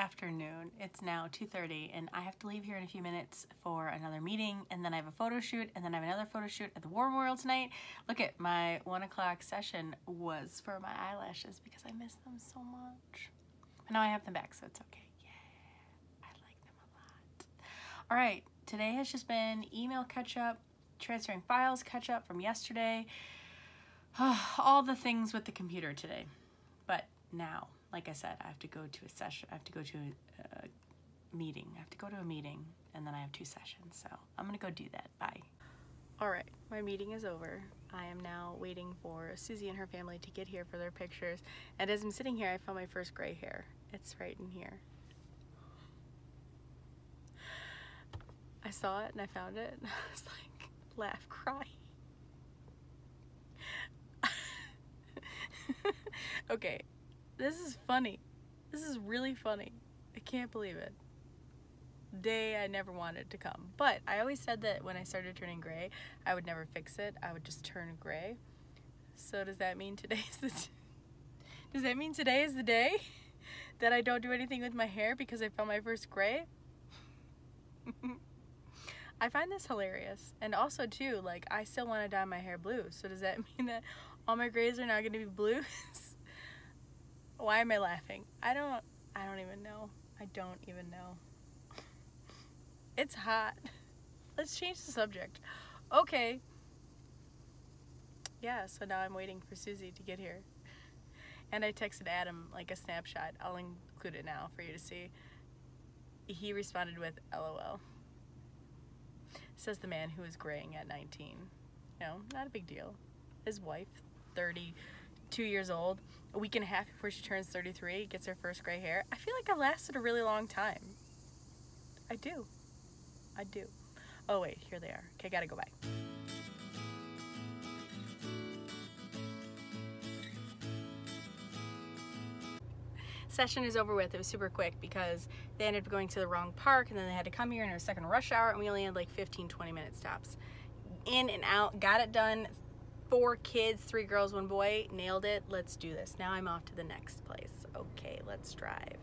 afternoon. It's now 2.30 and I have to leave here in a few minutes for another meeting and then I have a photo shoot and then I have another photo shoot at the War Memorial tonight. Look at my one o'clock session was for my eyelashes because I miss them so much. But now I have them back so it's okay. Yeah, I like them a lot. All right, today has just been email catch up, transferring files catch up from yesterday, all the things with the computer today. But now like I said, I have to go to a session, I have to go to a, a meeting. I have to go to a meeting and then I have two sessions. So I'm gonna go do that. Bye. All right, my meeting is over. I am now waiting for Susie and her family to get here for their pictures. And as I'm sitting here, I found my first gray hair. It's right in here. I saw it and I found it. And I was like, laugh, cry. okay, this is funny. This is really funny. I can't believe it. Day I never wanted to come. But I always said that when I started turning gray, I would never fix it. I would just turn gray. So does that mean today's the Does that mean today is the day that I don't do anything with my hair because I found my first gray? I find this hilarious. And also too, like I still want to dye my hair blue. So does that mean that all my grays are not going to be blue? Why am I laughing? I don't, I don't even know. I don't even know. It's hot. Let's change the subject. Okay. Yeah, so now I'm waiting for Susie to get here. And I texted Adam like a snapshot. I'll include it now for you to see. He responded with LOL. Says the man who was graying at 19. No, not a big deal. His wife, 30, two years old, a week and a half before she turns 33, gets her first gray hair. I feel like I lasted a really long time. I do. I do. Oh wait, here they are. Okay, gotta go back. Session is over with. It was super quick because they ended up going to the wrong park and then they had to come here in was second rush hour and we only had like 15, 20 minute stops. In and out, got it done, four kids, three girls, one boy. Nailed it. Let's do this. Now I'm off to the next place. Okay, let's drive.